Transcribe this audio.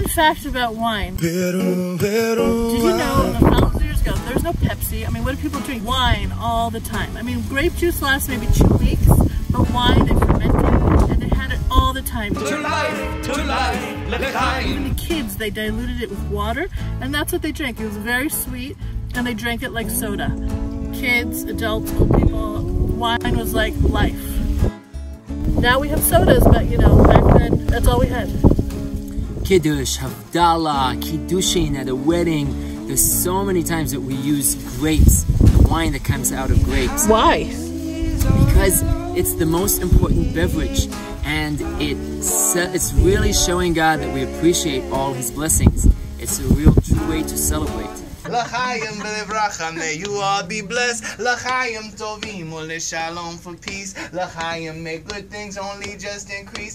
Fun fact about wine. Did you know thousands of years ago, there's no Pepsi. I mean, what do people drink? Wine all the time. I mean, grape juice lasts maybe two weeks, but wine they fermented and they had it all the time. To life, to life, Even the kids, they diluted it with water, and that's what they drank. It was very sweet, and they drank it like soda. Kids, adults, old people, wine was like life. Now we have sodas, but you know, back then, that's all we had. Kiddush, Havdalah, Kiddushin at a wedding. There's so many times that we use grapes, the wine that comes out of grapes. Why? Because it's the most important beverage and it it's really showing God that we appreciate all his blessings. It's a real true way to celebrate. L'chaim v'levracha, may you all be blessed. L'chaim tovim, shalom for peace. L'chaim, may good things only just increase.